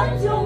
안녕.